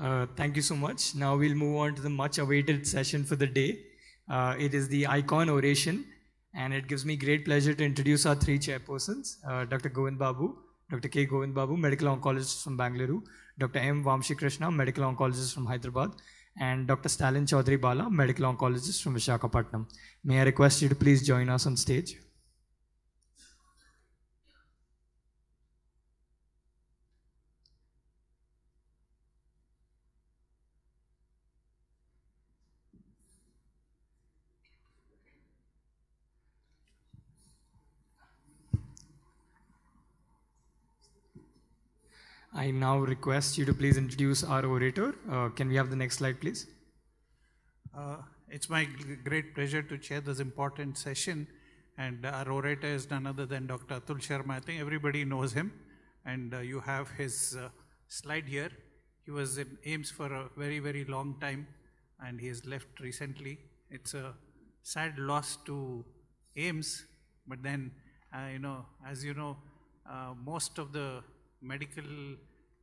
Uh, thank you so much. Now we'll move on to the much awaited session for the day. Uh, it is the icon oration, and it gives me great pleasure to introduce our three chairpersons uh, Dr. Govind Babu, Dr. K. Govind Babu, medical oncologist from Bangalore, Dr. M. Vamshi Krishna, medical oncologist from Hyderabad, and Dr. Stalin Chaudhary Bala, medical oncologist from Visakhapatnam. May I request you to please join us on stage? I now request you to please introduce our orator. Uh, can we have the next slide, please? Uh, it's my great pleasure to chair this important session. And our orator is none other than Dr. Atul Sharma. I think everybody knows him. And uh, you have his uh, slide here. He was in AIIMS for a very, very long time, and he has left recently. It's a sad loss to AIIMS, but then, uh, you know, as you know, uh, most of the medical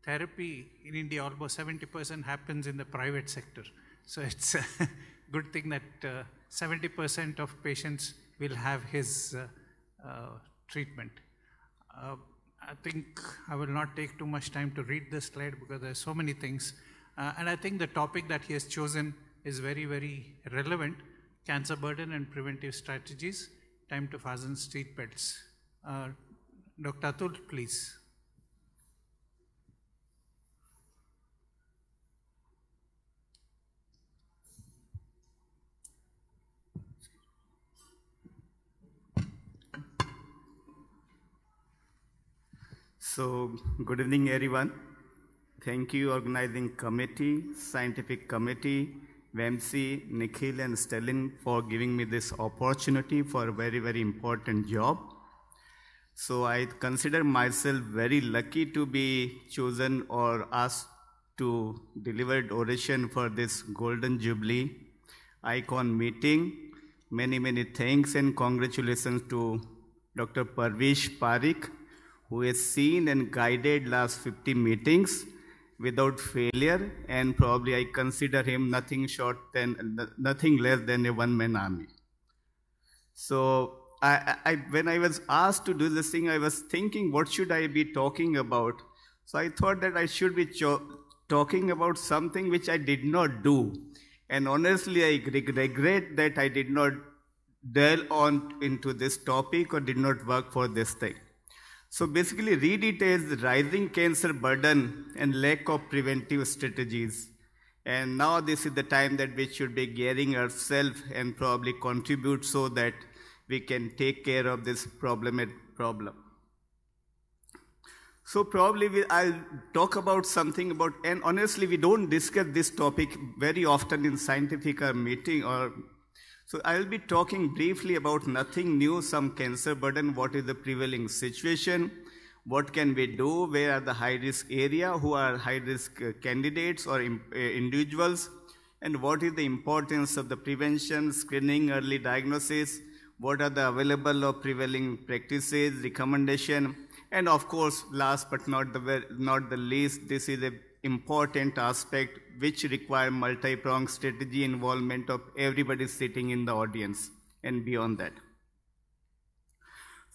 therapy in India, almost 70% happens in the private sector. So it's a good thing that 70% uh, of patients will have his uh, uh, treatment. Uh, I think I will not take too much time to read this slide because there are so many things. and I think the topic that he has chosen is very, very relevant. Cancer burden and preventive strategies, time to fasten street belts. Dr. Atul, please. So, good evening, everyone. Thank you, organizing committee, scientific committee, Vamsi, Nikhil, and Stalin for giving me this opportunity for a very, very important job. So I consider myself very lucky to be chosen or asked to deliver oration for this Golden Jubilee icon meeting. Many, many thanks and congratulations to Dr. Purvish Parikh who has seen and guided last 50 meetings without failure and probably I consider him nothing short than nothing less than a one-man army. So I, I, when I was asked to do this thing, I was thinking, what should I be talking about? So I thought that I should be talking about something which I did not do. And honestly, I regret that I did not delve on into this topic or did not work for this thing. So basically, read it as rising cancer burden and lack of preventive strategies. And now this is the time that we should be gearing ourselves and probably contribute so that we can take care of this problem problem. So probably we, I'll talk about something about, and honestly, we don't discuss this topic very often in scientific meeting or so I'll be talking briefly about nothing new, some cancer burden, what is the prevailing situation, what can we do, where are the high risk area, who are high risk uh, candidates or uh, individuals, and what is the importance of the prevention, screening, early diagnosis, what are the available or prevailing practices, recommendation, and of course, last but not the, not the least, this is an important aspect which require multi-pronged strategy involvement of everybody sitting in the audience and beyond that.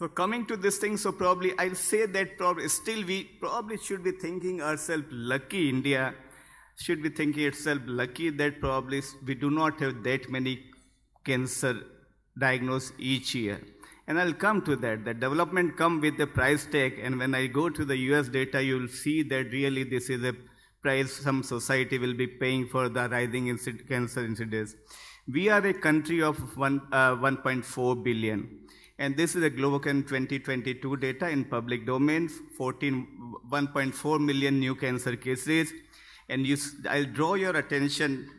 So coming to this thing, so probably I'll say that probably still we probably should be thinking ourselves lucky India should be thinking itself lucky that probably we do not have that many cancer diagnosed each year. And I'll come to that. The development come with the price tag. And when I go to the US data, you'll see that really this is a price some society will be paying for the rising cancer incidence. We are a country of one, uh, 1.4 billion. And this is a Globocan 2022 data in public domain, 14, 1.4 million new cancer cases. And you, I'll draw your attention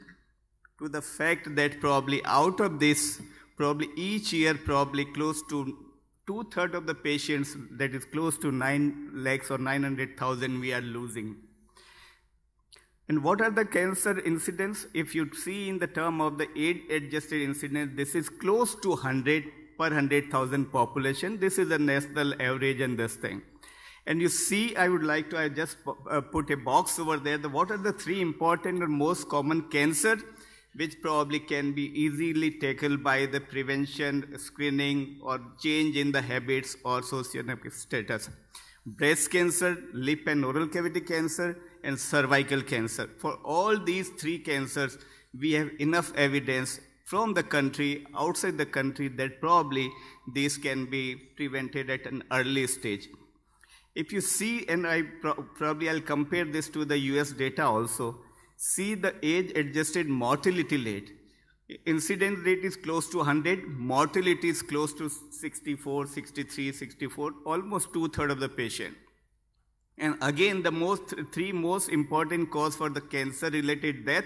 to the fact that probably out of this, probably each year, probably close to two-thirds of the patients, that is close to 9 lakhs or 900,000 we are losing. And what are the cancer incidence? If you see in the term of the age-adjusted incidence, this is close to 100 per 100,000 population. This is the national average and this thing. And you see, I would like to I just uh, put a box over there. The, what are the three important or most common cancer, which probably can be easily tackled by the prevention, screening, or change in the habits or socioeconomic status? Breast cancer, lip and oral cavity cancer, and cervical cancer. For all these three cancers, we have enough evidence from the country, outside the country, that probably these can be prevented at an early stage. If you see, and I pro probably I'll compare this to the US data also, see the age-adjusted mortality rate. Incidence rate is close to 100, mortality is close to 64, 63, 64, almost two-thirds of the patient. And again, the most three most important cause for the cancer-related death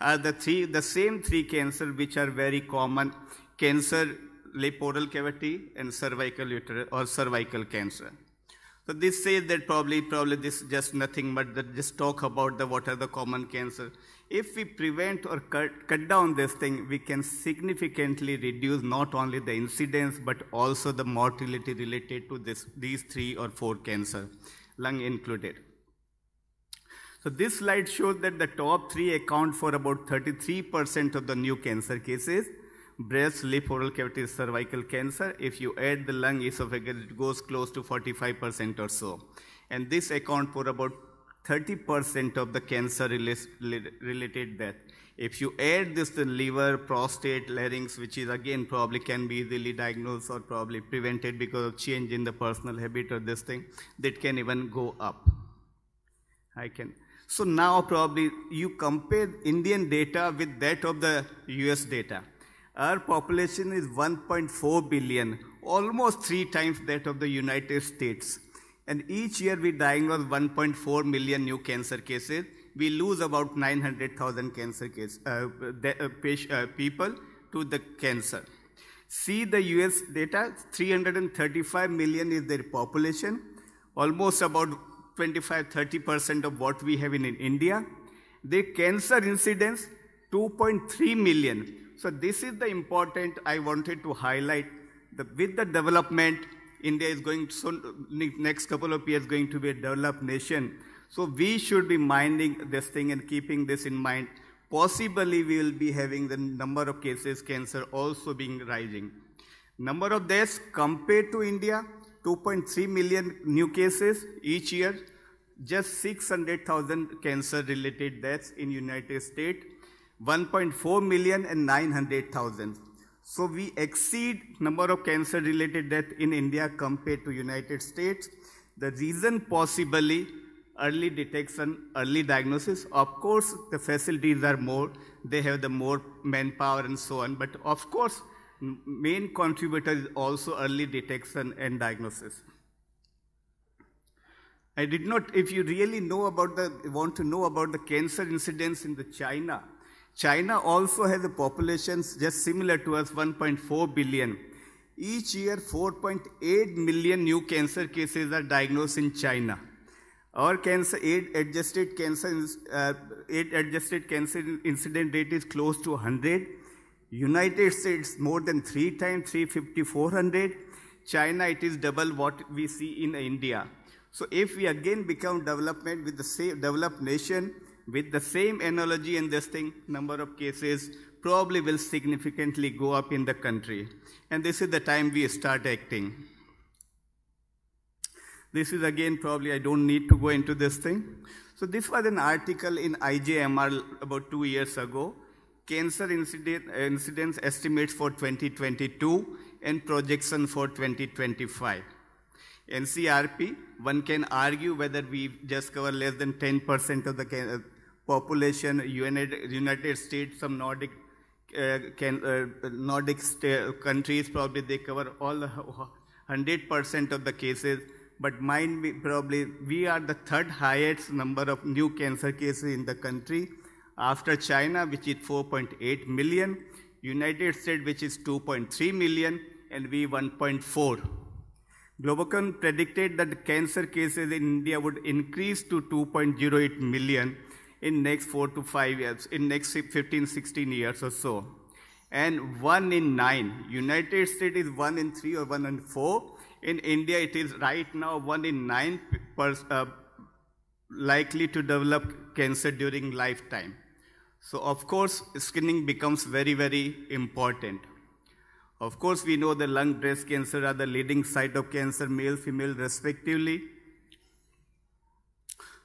are the three, the same three cancer which are very common: cancer, lip oral cavity, and cervical uterus or cervical cancer. So this says that probably, probably this is just nothing but just talk about the what are the common cancer. If we prevent or cut, cut down this thing, we can significantly reduce not only the incidence but also the mortality related to this, these three or four cancer, lung included. So this slide shows that the top three account for about 33% of the new cancer cases breast, lip, oral cavity, cervical cancer. If you add the lung, esophagus, it goes close to 45% or so. And this account for about 30% of the cancer related death. If you add this to liver, prostate, larynx, which is again probably can be easily diagnosed or probably prevented because of change in the personal habit or this thing, that can even go up. I can. So now probably you compare Indian data with that of the US data. Our population is 1.4 billion, almost three times that of the United States. And each year we're dying of 1.4 million new cancer cases. We lose about 900,000 cancer case, uh, uh, uh, people to the cancer. See the US data, 335 million is their population, almost about 25-30% of what we have in, in India. The cancer incidence, 2.3 million. So this is the important I wanted to highlight. The, with the development, India is going to, next couple of years going to be a developed nation. So we should be minding this thing and keeping this in mind. Possibly we will be having the number of cases cancer also being rising. Number of deaths compared to India, 2.3 million new cases each year, just 600,000 cancer related deaths in United States 1.4 million and 900,000. So we exceed number of cancer related death in India compared to United States. The reason possibly early detection, early diagnosis. Of course, the facilities are more, they have the more manpower and so on. But of course, main contributor is also early detection and diagnosis. I did not, if you really know about the, want to know about the cancer incidence in the China, China also has a population just similar to us, 1.4 billion. Each year, 4.8 million new cancer cases are diagnosed in China. Our cancer, age-adjusted cancer, uh, age-adjusted cancer incident rate is close to 100. United States more than three times, 350, 400. China, it is double what we see in India. So if we again become development with the same developed nation, with the same analogy and this thing, number of cases probably will significantly go up in the country. And this is the time we start acting. This is again probably I don't need to go into this thing. So this was an article in IJMR about two years ago. Cancer incident, incidence estimates for 2022 and projection for 2025. NCRP, one can argue whether we just cover less than 10% of the population, United, United States, some Nordic, uh, can, uh, Nordic countries, probably they cover all 100% of the cases. But probably, we are the third highest number of new cancer cases in the country after China, which is 4.8 million, United States, which is 2.3 million, and we 1.4. Globocan predicted that cancer cases in India would increase to 2.08 million in next four to five years, in next 15, 16 years or so. And one in nine. United States is one in three or one in four. In India, it is right now one in nine uh, likely to develop cancer during lifetime. So of course, screening becomes very, very important. Of course, we know the lung, breast cancer are the leading site of cancer, male, female, respectively.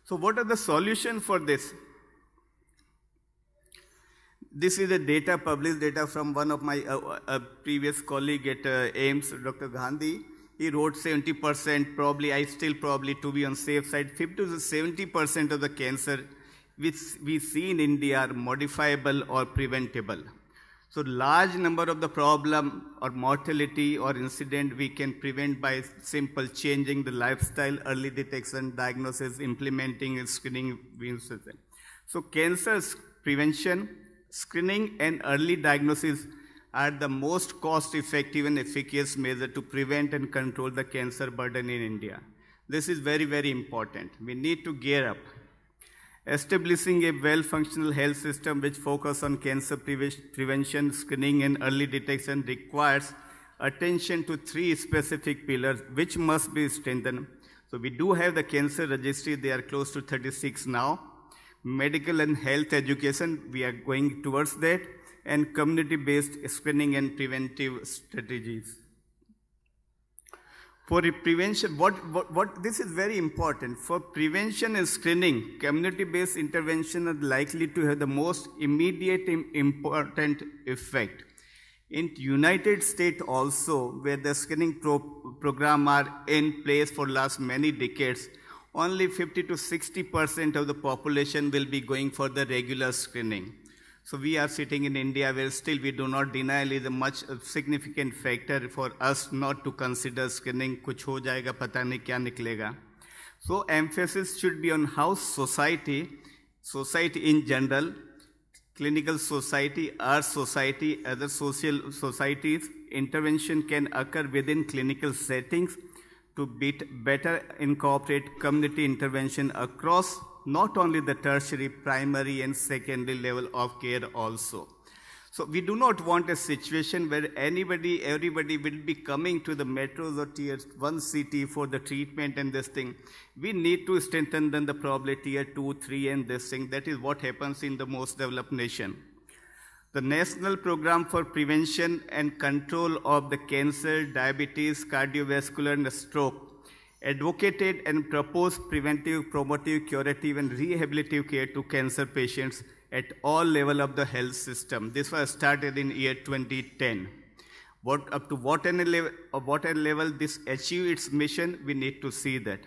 So what are the solution for this? This is the data, published data from one of my uh, uh, previous colleague at uh, AIIMS, Dr. Gandhi. He wrote 70%, probably, I still probably, to be on safe side, 50 to 70% of the cancer which we see in India are modifiable or preventable. So large number of the problem or mortality or incident we can prevent by simple changing the lifestyle, early detection, diagnosis, implementing screening. So cancer prevention, screening and early diagnosis are the most cost effective and efficacious measure to prevent and control the cancer burden in India. This is very, very important. We need to gear up. Establishing a well-functional health system which focuses on cancer prevention, screening, and early detection requires attention to three specific pillars which must be strengthened. So we do have the cancer registry, they are close to 36 now. Medical and health education, we are going towards that, and community-based screening and preventive strategies. For prevention, what, what, what, this is very important. For prevention and screening, community-based intervention are likely to have the most immediate important effect. In United States also, where the screening pro program are in place for last many decades, only 50 to 60% of the population will be going for the regular screening. So we are sitting in India where still we do not deny is a much uh, significant factor for us not to consider screening kuch ho jayega pata nahi kya niklega. So emphasis should be on how society, society in general, clinical society, our society, other social societies, intervention can occur within clinical settings to better incorporate community intervention across not only the tertiary, primary, and secondary level of care also. So we do not want a situation where anybody, everybody will be coming to the metros or tier one city for the treatment and this thing. We need to strengthen then the probably tier two, three, and this thing. That is what happens in the most developed nation. The National Program for Prevention and Control of the Cancer, Diabetes, Cardiovascular, and Stroke advocated and proposed preventive, promotive, curative, and rehabilitative care to cancer patients at all level of the health system. This was started in year 2010. What, up to what level, what level this achieve its mission, we need to see that.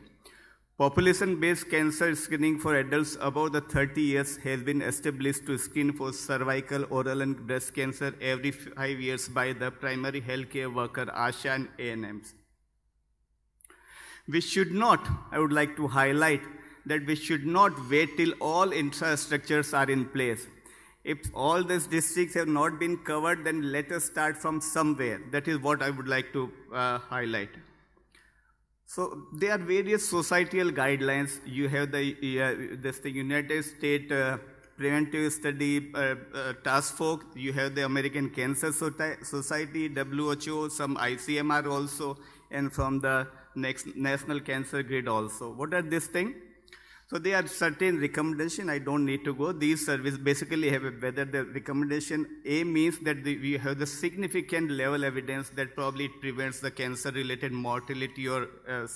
Population-based cancer screening for adults above the 30 years has been established to screen for cervical, oral, and breast cancer every five years by the primary healthcare worker, ASHA and ANMs. We should not, I would like to highlight, that we should not wait till all infrastructures are in place. If all these districts have not been covered, then let us start from somewhere. That is what I would like to uh, highlight. So there are various societal guidelines. You have the, uh, this the United States uh, Preventive Study uh, uh, Task Force. You have the American Cancer Society, WHO, some ICMR also, and from the next National Cancer Grid also. What are these things? So there are certain recommendation. I don't need to go. These service basically have a, whether the recommendation A means that the, we have the significant level evidence that probably it prevents the cancer-related mortality or uh,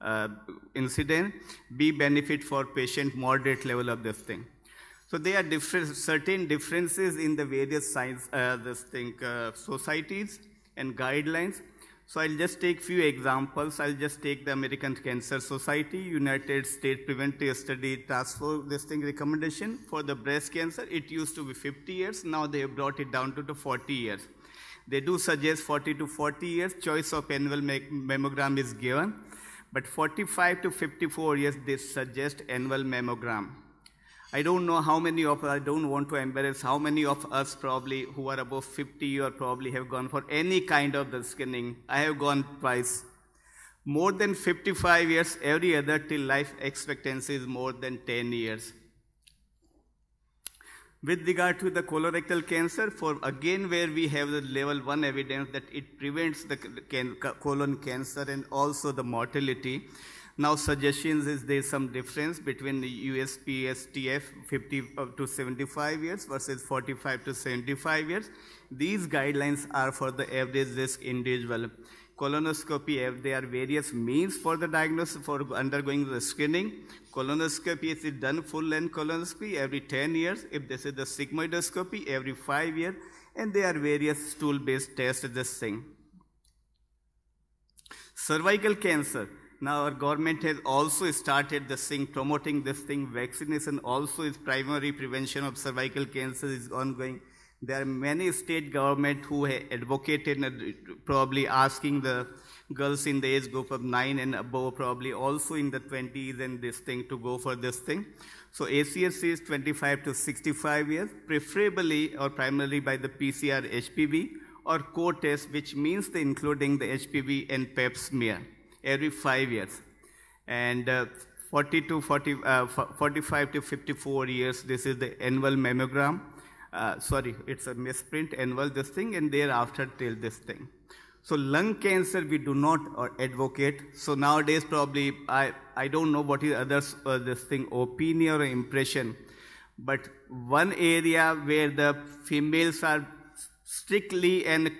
uh, incident. B benefit for patient moderate level of this thing. So there are different, certain differences in the various science, uh, this thing, uh, societies and guidelines. So I'll just take few examples. I'll just take the American Cancer Society, United States Preventive Study Task Force, this thing recommendation for the breast cancer. It used to be 50 years. Now they have brought it down to the 40 years. They do suggest 40 to 40 years. Choice of annual mammogram is given. But 45 to 54 years, they suggest annual mammogram. I don't know how many of us, I don't want to embarrass how many of us probably who are above 50 or probably have gone for any kind of the scanning. I have gone twice. More than 55 years, every other till life expectancy is more than 10 years. With regard to the colorectal cancer, for again where we have the level 1 evidence that it prevents the colon cancer and also the mortality, now suggestions is there some difference between the USPSTF 50 uh, to 75 years versus 45 to 75 years. These guidelines are for the average risk individual. Colonoscopy, there are various means for the diagnosis for undergoing the screening. Colonoscopy is done full length colonoscopy every 10 years. If this is the sigmoidoscopy, every 5 years. And there are various stool based tests this thing. Cervical cancer. Now our government has also started this thing, promoting this thing. Vaccination also is primary prevention of cervical cancer is ongoing. There are many state government who have advocated probably asking the girls in the age group of 9 and above, probably also in the 20s and this thing to go for this thing. So ACS is 25 to 65 years, preferably or primarily by the PCR HPV or co-test, which means the including the HPV and pap smear every five years. And uh, 40 to 40, uh, 45 to 54 years, this is the annual mammogram. Uh, sorry, it's a misprint, annual this thing, and thereafter till this thing. So lung cancer we do not uh, advocate. So nowadays probably I, I don't know what is others uh, this thing opinion or impression, but one area where the females are strictly and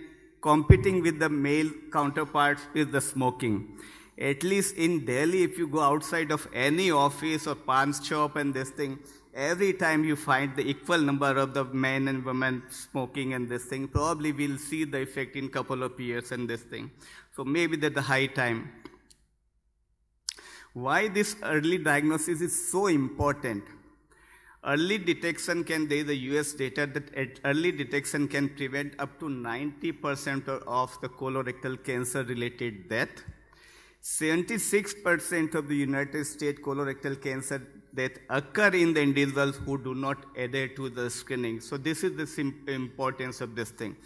competing with the male counterparts is the smoking. At least in Delhi, if you go outside of any office or paan shop and this thing, every time you find the equal number of the men and women smoking and this thing, probably we'll see the effect in couple of years and this thing. So maybe that the high time. Why this early diagnosis is so important? Early detection can, there is the US data that early detection can prevent up to 90% of the colorectal cancer related death. 76% of the United States colorectal cancer death occur in the individuals who do not adhere to the screening. So this is the importance of this thing.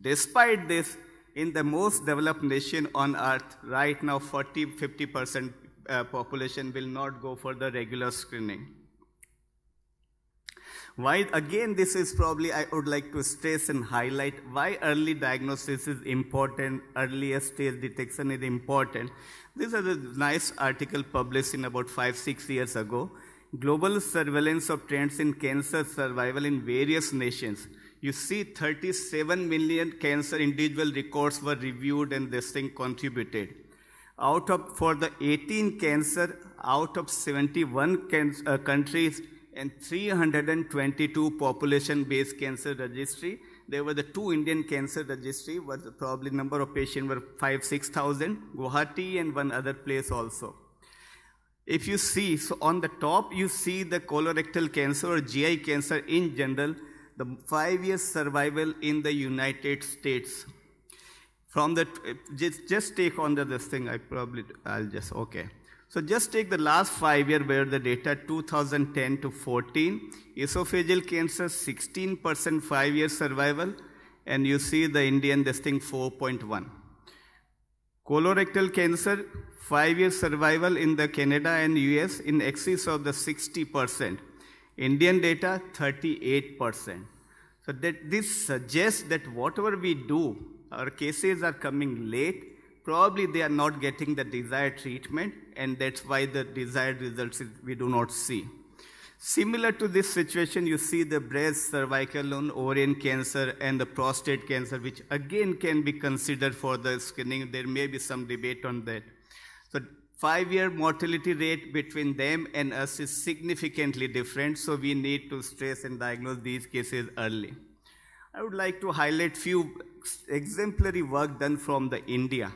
Despite this, in the most developed nation on earth, right now 40, 50% uh, population will not go for the regular screening. Why, again, this is probably, I would like to stress and highlight why early diagnosis is important, earlier stage detection is important. This is a nice article published in about five, six years ago. Global surveillance of trends in cancer survival in various nations. You see 37 million cancer individual records were reviewed and this thing contributed. Out of, for the 18 cancer, out of 71 can, uh, countries, and 322 population-based cancer registry. There were the two Indian cancer registry, where the probably number of patients were 5, 6,000, Guwahati and one other place also. If you see, so on the top you see the colorectal cancer or GI cancer in general, the five years survival in the United States. From the, just, just take on the, this thing, I probably, I'll just, okay. So just take the last five year where the data 2010 to 14, esophageal cancer 16% five year survival, and you see the Indian this thing 4.1. Colorectal cancer five year survival in the Canada and US in excess of the 60%. Indian data 38%. So that this suggests that whatever we do, our cases are coming late probably they are not getting the desired treatment, and that's why the desired results we do not see. Similar to this situation, you see the breast, cervical, and ovarian cancer, and the prostate cancer, which again can be considered for the screening. There may be some debate on that. So, five year mortality rate between them and us is significantly different, so we need to stress and diagnose these cases early. I would like to highlight few exemplary work done from the India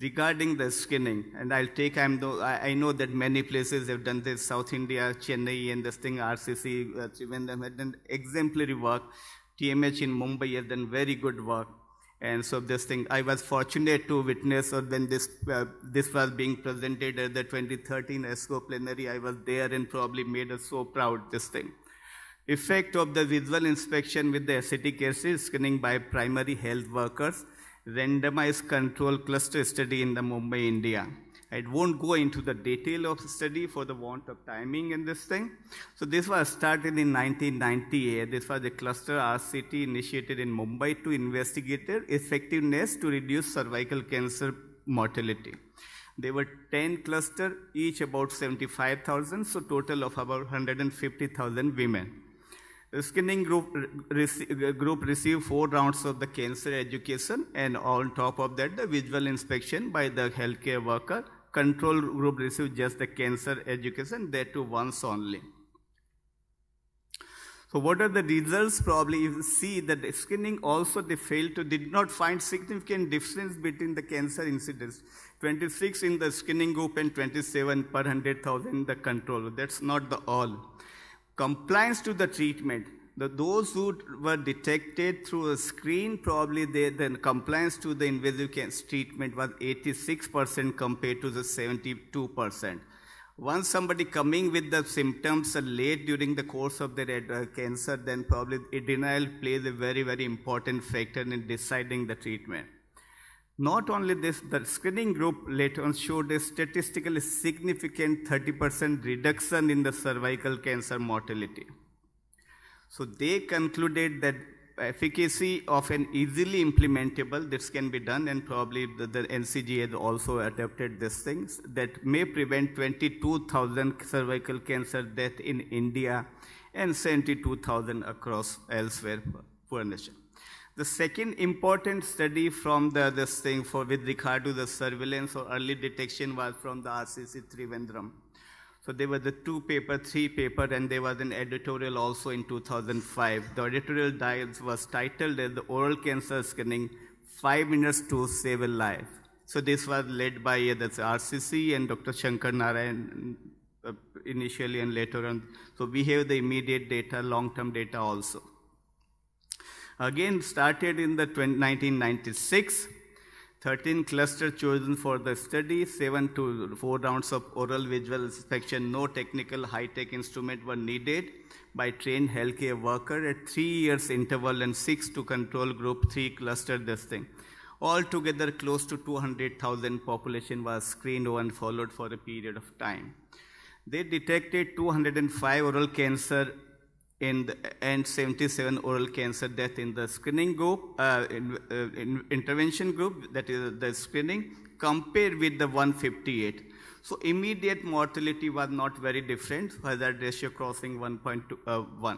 regarding the screening, and I'll take, I'm the, I know that many places have done this, South India, Chennai, and this thing, RCC, uh, Trivandrum have done exemplary work. TMH in Mumbai has done very good work. And so this thing, I was fortunate to witness or when this, uh, this was being presented at the 2013 ASCO plenary. I was there and probably made us so proud, this thing. Effect of the visual inspection with the acetic acid screening by primary health workers randomized control cluster study in the Mumbai, India. I won't go into the detail of the study for the want of timing in this thing. So this was started in 1998. This was a cluster RCT initiated in Mumbai to investigate their effectiveness to reduce cervical cancer mortality. There were 10 clusters, each about 75,000, so total of about 150,000 women. The screening group, rec- uh, group received four rounds of the cancer education, and on top of that, the visual inspection by the healthcare worker control group received just the cancer education, that too once only. So what are the results? Probably you see that the screening also they failed to, did not find significant difference between the cancer incidence. 26 in the screening group and 27 per 100,000 in the control. That's not the all. Compliance to the treatment. The, those who were detected through a screen, probably they, the compliance to the invasive treatment was 86% compared to the 72%. Once somebody coming with the symptoms late during the course of their uh, cancer, then probably denial plays a very, very important factor in deciding the treatment. Not only this, the screening group later on showed a statistically significant 30% reduction in the cervical cancer mortality. So they concluded that efficacy of an easily implementable, this can be done, and probably the, the NCG has also adopted these things that may prevent 22,000 cervical cancer death in India and 72,000 across elsewhere per nation. The second important study from the, this thing for with regard to the surveillance or early detection was from the RCC Trivandrum. So there were the two paper, three paper, and there was an editorial also in 2005. The editorial was titled as the oral cancer screening, five minutes to save a life. So this was led by uh, RCC and Dr. Sankaranarayanan uh, initially and later on. So we have the immediate data, long-term data also. Again, started in the 1996. 13 clusters chosen for the study, 7 to 4 rounds of oral visual inspection, no technical high-tech instrument were needed by trained healthcare worker at 3 years interval and 6 to control group 3 cluster this thing. Altogether, close to 200,000 population was screened and followed for a period of time. They detected 205 oral cancer in the, and 77 oral cancer death in the screening group, uh, in, uh, in intervention group, that is the screening, compared with the 158. So immediate mortality was not very different, hazard ratio crossing 1.1. Uh,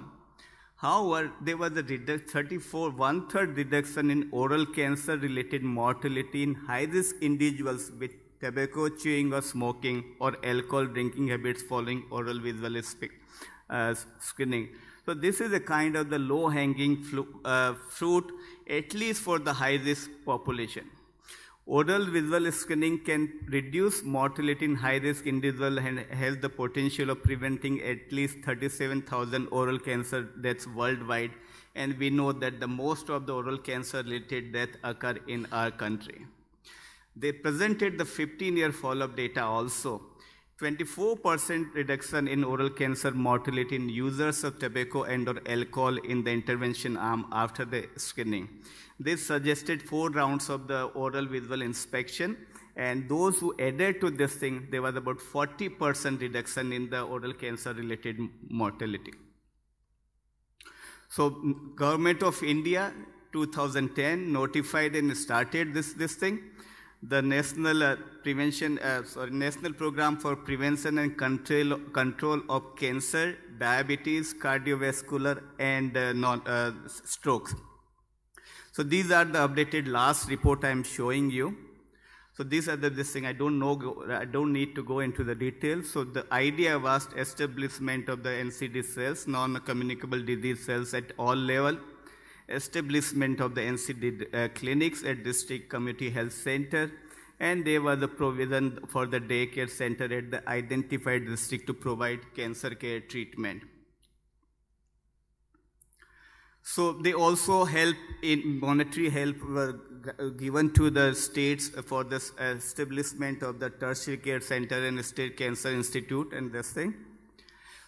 However, there was a redu- 34, one-third reduction in oral cancer-related mortality in high-risk individuals with tobacco chewing or smoking or alcohol drinking habits following oral visual uh, screening. So this is a kind of the low-hanging uh, fruit, at least for the high-risk population. Oral visual screening can reduce mortality in high-risk individuals and has the potential of preventing at least 37,000 oral cancer deaths worldwide. And we know that the most of the oral cancer-related deaths occur in our country. They presented the 15-year follow-up data also 24% reduction in oral cancer mortality in users of tobacco and or alcohol in the intervention arm after the screening. This suggested four rounds of the oral visual inspection and those who added to this thing, there was about 40% reduction in the oral cancer related mortality. So mm, government of India 2010 notified and started this, this thing the National uh, Prevention, uh, sorry, National Program for Prevention and Control, Control of Cancer, Diabetes, Cardiovascular, and uh, non, uh, strokes. So these are the updated last report I am showing you. So these are the this thing. I don't know. I don't need to go into the details. So the idea was establishment of the NCD cells, non-communicable disease cells at all level establishment of the NCD uh, clinics at District Community Health Center, and there was the provision for the daycare center at the identified district to provide cancer care treatment. So they also help in monetary help were given to the states for the establishment of the tertiary care center and state cancer institute and this thing.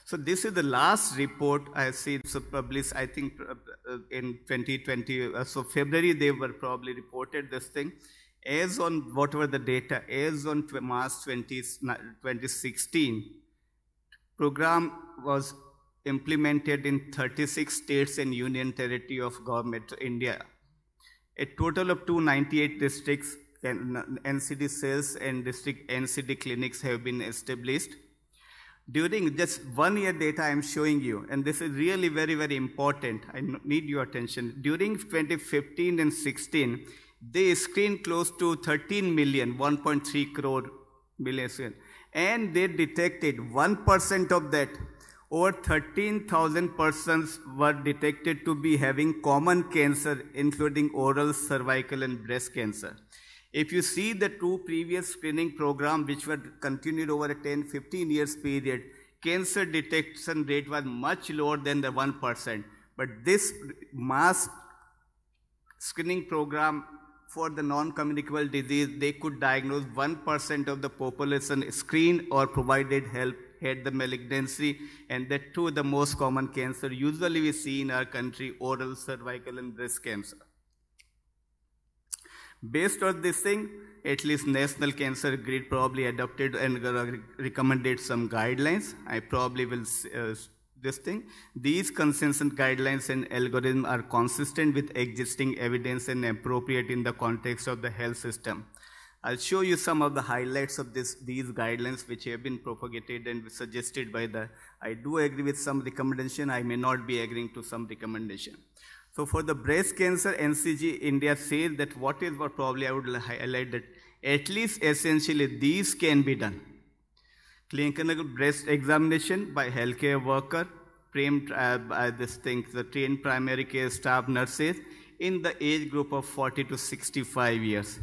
So this is the last report I see so published, I think uh, uh, in 2020. Uh, so February they were probably reported this thing. as on whatever the data, as on March 20, 2016, program was implemented in 36 states and union territory of government India. A total of 298 districts and NCD cells and district NCD clinics have been established. During just one year data I'm showing you, and this is really very, very important. I need your attention. During 2015 and 16, they screened close to 13 million, 1.3 crore million, and they detected 1% of that. Over 13,000 persons were detected to be having common cancer, including oral, cervical, and breast cancer. If you see the two previous screening programs which were continued over a 10, 15 years period, cancer detection rate was much lower than the 1%. But this mass screening program for the non-communicable disease, they could diagnose 1% of the population screened or provided help had the malignancy and that too the most common cancer usually we see in our country, oral, cervical and breast cancer. Based on this thing, at least National Cancer Grid probably adopted and recommended some guidelines. I probably will uh, this thing. These consensus guidelines and algorithms are consistent with existing evidence and appropriate in the context of the health system. I'll show you some of the highlights of this, these guidelines which have been propagated and suggested by the, I do agree with some recommendation, I may not be agreeing to some recommendation. So for the breast cancer, NCG India says that what is what probably I would highlight that at least essentially these can be done. Clinical breast examination by healthcare worker, trained uh, by this thing, the trained primary care staff nurses in the age group of 40 to 65 years.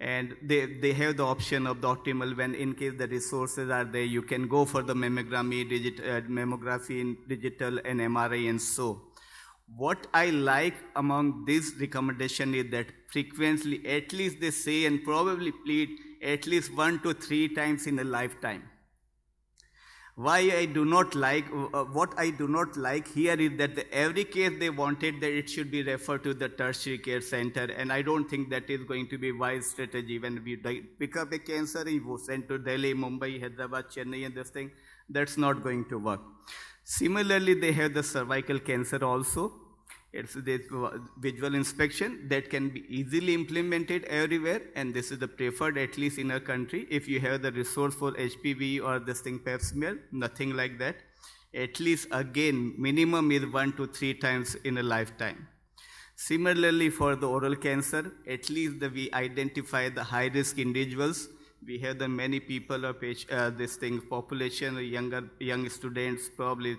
And they, they have the option of the optimal when in case the resources are there, you can go for the mammography, digit, uh, mammography in digital and MRI and so. What I like among this recommendation is that frequently, at least they say and probably plead at least one to three times in a lifetime. Why I do not like, uh, what I do not like here is that the, every case they wanted that it should be referred to the tertiary care center, and I don't think that is going to be wise strategy when we pick up a cancer, you send to Delhi, Mumbai, Hyderabad, Chennai, and this thing. That's not going to work. Similarly, they have the cervical cancer also. It's this visual inspection that can be easily implemented everywhere, and this is the preferred, at least in our country. If you have the resource for HPV or this thing pap smear, nothing like that. At least again, minimum is one to three times in a lifetime. Similarly, for the oral cancer, at least the, we identify the high risk individuals we have the many people of age, uh, this thing, population, younger, young students, probably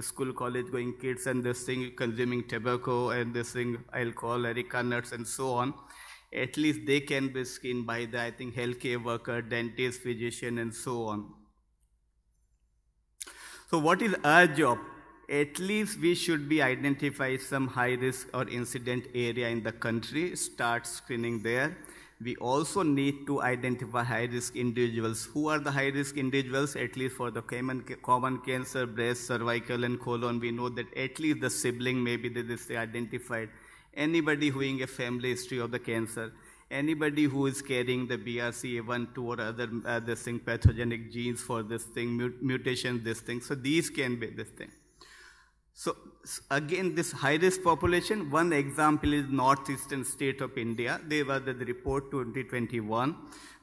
school, college going kids, and this thing, consuming tobacco and this thing, alcohol, areca nuts, and so on. At least they can be screened by the, I think, healthcare worker, dentist, physician, and so on. So what is our job? At least we should be identify some high risk or incident area in the country, start screening there we also need to identify high-risk individuals. Who are the high-risk individuals? At least for the common, common cancer, breast, cervical, and colon, we know that at least the sibling maybe that is identified. Anybody who in a family history of the cancer, anybody who is carrying the BRCA1, 2 or other uh, this thing, pathogenic genes for this thing, mut mutation, this thing. So these can be this thing. So again, this high-risk population, one example is northeastern state of India. They were the report 2021,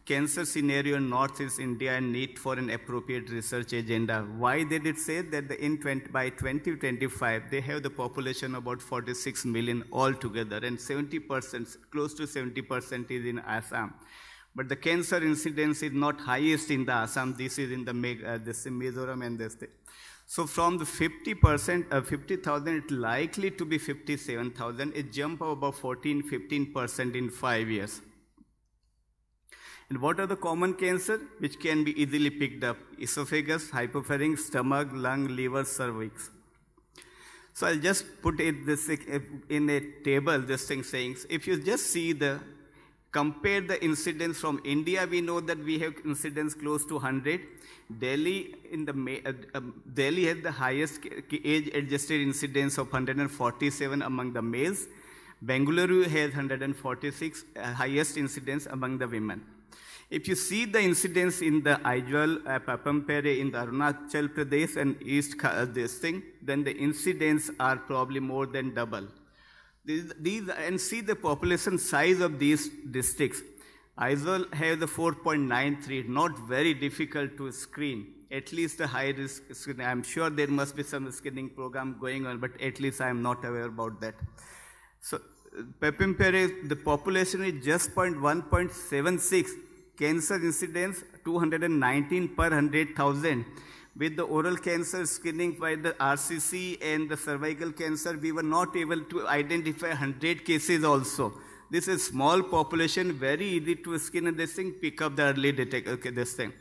cancer scenario in northeast India and need for an appropriate research agenda. Why they did say that in 20, by 2025, they have the population about 46 million altogether and 70%, close to 70% is in Assam. But the cancer incidence is not highest in the Assam. This is in the uh, in Mizoram and this. So from the 50%, uh, 50,000, it's likely to be 57,000, a jump of about 14, 15% in five years. And what are the common cancer which can be easily picked up? Esophagus, hypopharynx, stomach, lung, liver, cervix. So I'll just put it this in a table, this thing saying, if you just see the, compare the incidence from India, we know that we have incidence close to 100. Delhi in the uh, um, Delhi has the highest age-adjusted incidence of 147 among the males, Bengaluru has 146, uh, highest incidence among the women. If you see the incidence in the Aizawl, uh, Papum Pare in the Arunachal Pradesh and East uh, this thing, then the incidents are probably more than double. These, these, and see the population size of these districts. Aizawl have the 4.93, not very difficult to screen. At least a high risk screening. I'm sure there must be some screening program going on, but at least I'm not aware about that. So, Papum Pare, the population is just 0.1.76. cancer incidence 219 per 100,000. With the oral cancer screening by the RCC and the cervical cancer, we were not able to identify 100 cases also. This is small population, very easy to screen and this thing, pick up the early detect, okay, this thing.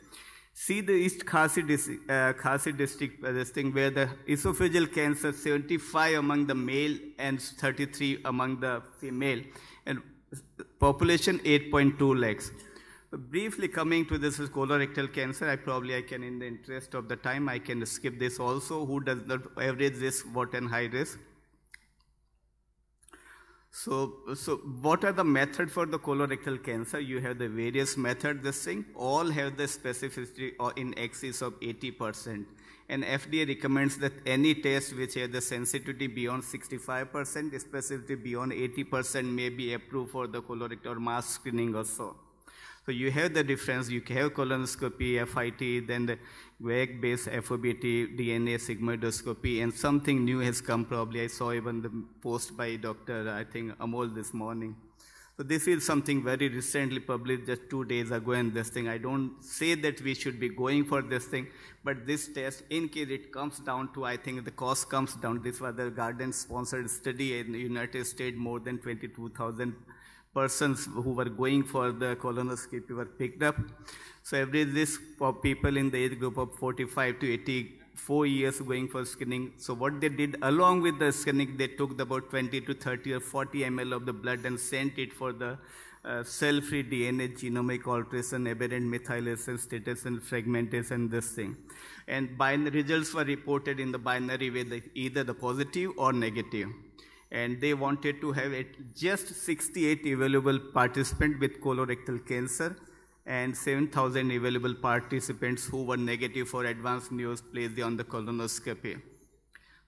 See the East Khasi district, uh, Khasi district uh, this thing where the esophageal cancer, 75 among the male and 33 among the female, and population 8.2 lakhs. Briefly coming to this is colorectal cancer, I probably I can, in the interest of the time, I can skip this also. Who does not average this, what and high risk? So, so what are the method for the colorectal cancer? You have the various methods, this thing, all have the specificity or in excess of 80%. And FDA recommends that any test which has the sensitivity beyond 65%, specificity beyond 80% may be approved for the colorectal or mass screening also. So you have the difference. You have colonoscopy, FIT, then the guaiac-based FOBT, DNA sigmoidoscopy, and something new has come probably. I saw even the post by Dr. I think Amol this morning. So this is something very recently published just two days ago and this thing. I don't say that we should be going for this thing, but this test, in case it comes down to, I think the cost comes down. This was the Guardant sponsored study in the United States, more than 22,000 persons who were going for the colonoscopy were picked up. So every this for people in the age group of 45 to 84 years going for screening. So what they did along with the screening, they took about 20 to 30 or 40 ml of the blood and sent it for the uh, cell-free DNA genomic alteration, aberrant methylation status and fragmentation, this thing. And binary results were reported in the binary way, either the positive or negative and they wanted to have just 68 available participants with colorectal cancer and 7,000 available participants who were negative for advanced neoplasia on the colonoscopy.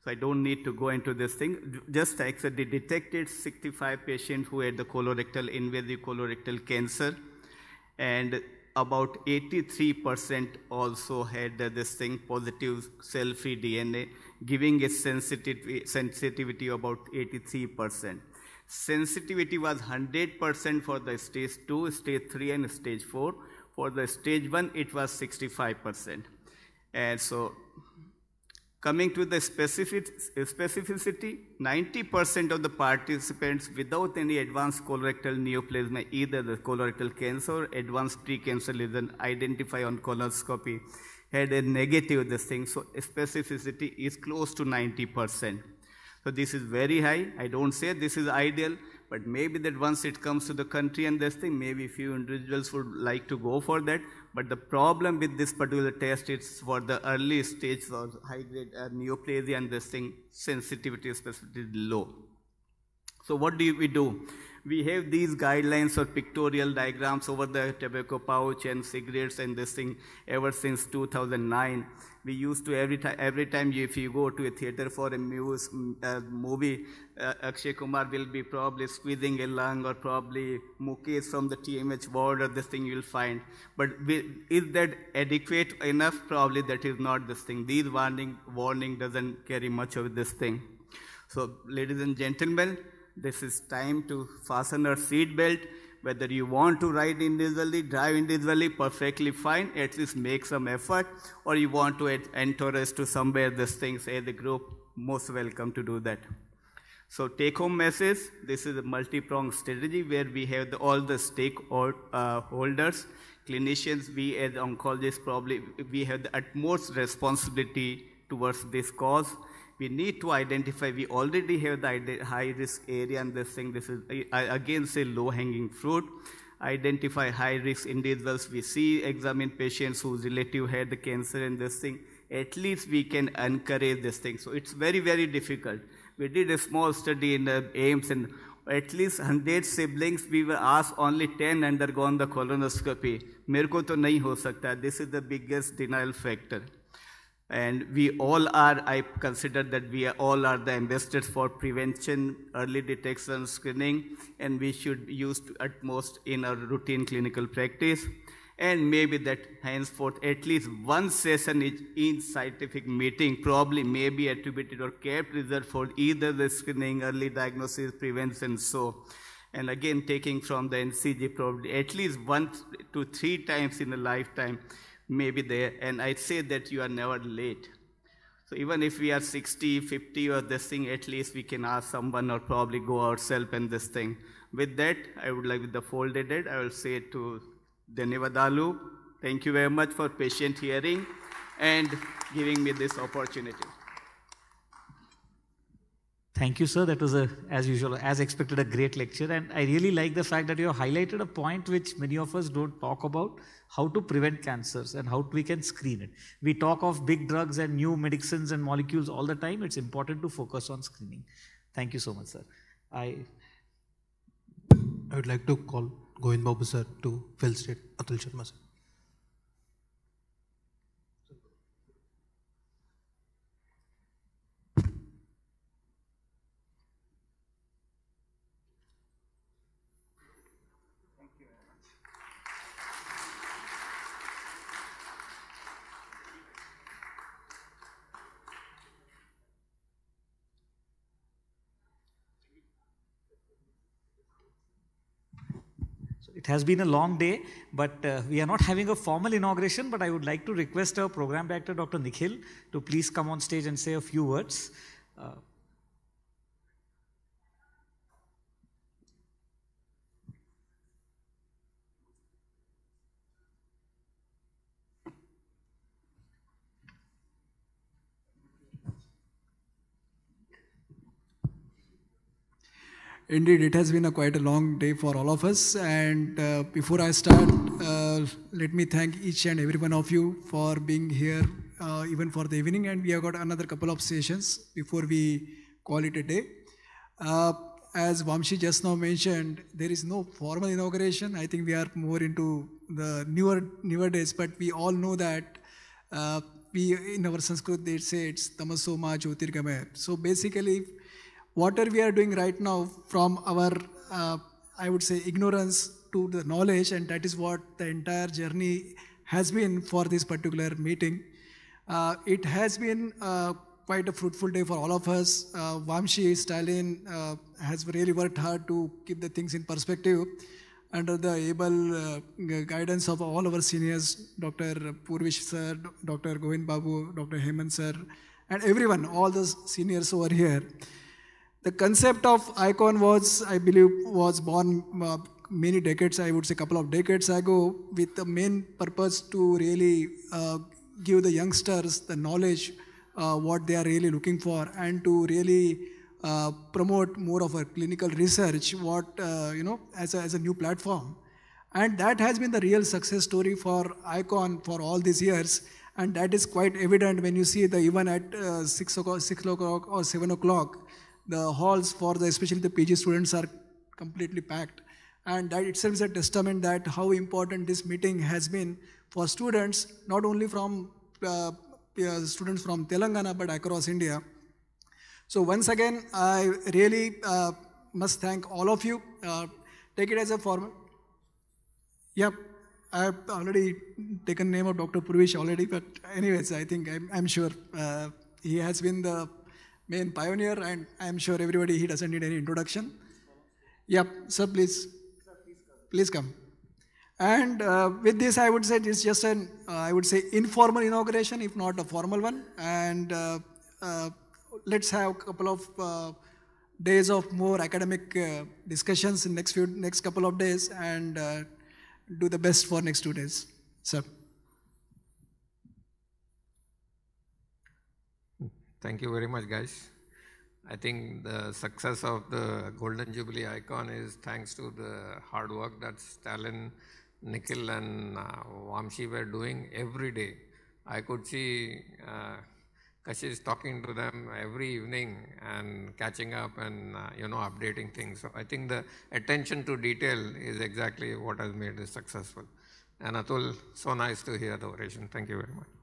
So I don't need to go into this thing. Just actually they detected 65 patients who had the colorectal invasive colorectal cancer and about 83% also had this thing positive cell-free DNA, giving a sensitivity, sensitivity about 83%. Sensitivity was 100% for the stage 2, stage 3, and stage 4. For the stage 1, it was 65%. And so Coming to the specificity, 90% of the participants without any advanced colorectal neoplasm, either the colorectal cancer or advanced precancer lesion identified on colonoscopy, had a negative this thing. So specificity is close to 90%. So this is very high. I don't say this is ideal, but maybe that once it comes to the country and this thing, maybe a few individuals would like to go for that. But the problem with this particular test is for the early stage or high grade uh, neoplasia and this thing, sensitivity specificity low. So what do we do? We have these guidelines or pictorial diagrams over the tobacco pouch and cigarettes and this thing ever since 2009 we used to every time every time if you go to a theater for a muse, movie uh, akshay kumar will be probably squeezing a lung or probably mukesh from the tmh ward or this thing you'll find. But is that adequate enough? Probably that is not this thing. These warning warning doesn't carry much of this thing. So ladies and gentlemen this is time to fasten our seat belt whether you want to ride individually, drive individually, perfectly fine, at least make some effort, or you want to enter us to somewhere this thing, say the group, most welcome to do that. So take home message, this is a multi-pronged strategy where we have the, all the stakeholders, uh, clinicians, we as oncologists probably, we have the utmost responsibility towards this cause we need to identify, we already have the high risk area and this thing, this is, I again say low hanging fruit. Identify high risk individuals, we see, examine patients whose relative had the cancer and this thing. At least we can encourage this thing. So it's very, very difficult. We did a small study in uh, AIIMS and at least 100 siblings, we were asked only 10 undergone the colonoscopy. Merko to nahi ho sakta. This is the biggest denial factor. And we all are, I consider that we all are the ambassadors for prevention, early detection, screening, and we should use to utmost in our routine clinical practice. And maybe that henceforth at least one session each, in scientific meeting probably may be attributed or kept reserved for either the screening, early diagnosis, prevention, so. And again, taking from the NCG probably at least one to three times in a lifetime may be there. And I say that you are never late. So even if we are 60, 50 or this thing, at least we can ask someone or probably go ourselves and this thing. With that, I would like with the folded head, I will say to Dhanivadalu, thank you very much for patient hearing and giving me this opportunity. Thank you, sir. That was, a, as usual, as expected, a great lecture. And I really like the fact that you have highlighted a point which many of us don't talk about how to prevent cancers and how we can screen it. We talk of big drugs and new medicines and molecules all the time. It's important to focus on screening. Thank you so much, sir. I, I would like to call Govind Babu sir to fill state Atul Sharma sir. It has been a long day, but uh, we are not having a formal inauguration. But I would like to request our program director, Dr. Nikhil, to please come on stage and say a few words. Uh, Indeed, it has been a quite a long day for all of us. And uh, before I start, uh, let me thank each and every one of you for being here, uh, even for the evening. And we have got another couple of sessions before we call it a day. Uh, as Vamshi just now mentioned, there is no formal inauguration. I think we are more into the newer newer days, but we all know that uh, we in our Sanskrit they say it's tamaso ma jyotirgamaya. So basically, whatever we are doing right now from our, uh, I would say, ignorance to the knowledge, and that is what the entire journey has been for this particular meeting. Uh, it has been uh, quite a fruitful day for all of us. Uh, Vamshi, Stalin uh, has really worked hard to keep the things in perspective under the able uh, guidance of all our seniors, Dr. Purvish sir, Dr. Govind Babu, Dr. Hemant sir, and everyone, all the seniors over here. The concept of icon was, I believe, was born uh, many decades, I would say a couple of decades ago, with the main purpose to really uh, give the youngsters the knowledge uh, what they are really looking for and to really uh, promote more of a clinical research, what, uh, you know, as a, as a new platform. And that has been the real success story for ICON for all these years. And that is quite evident when you see the even at uh, 6 o'clock, 6 o'clock or 7 o'clock, the halls for the especially the PG students are completely packed. And that itself is a testament that how important this meeting has been for students, not only from uh, uh, students from Telangana, but across India. So once again, I really uh, must thank all of you. Uh, take it as a formal. Yep, I've already taken name of Dr. Purvish already, but anyways, I think I'm, I'm sure uh, he has been the main pioneer, and I'm sure everybody he doesn't need any introduction. Yep, sir, please, please come. And uh, with this, I would say it's just an, uh, I would say informal inauguration, if not a formal one. And uh, uh let's have a couple of uh, days of more academic uh, discussions in next few next couple of days, and do the best for next two days, sir. Thank you very much, guys. I think the success of the Golden Jubilee icon is thanks to the hard work that Stalin, Nikhil, and uh, Vamshi were doing every day. I could see uh, Kashish talking to them every evening and catching up and uh, you know updating things. So I think the attention to detail is exactly what has made this successful. And Atul, so nice to hear the oration. Thank you very much.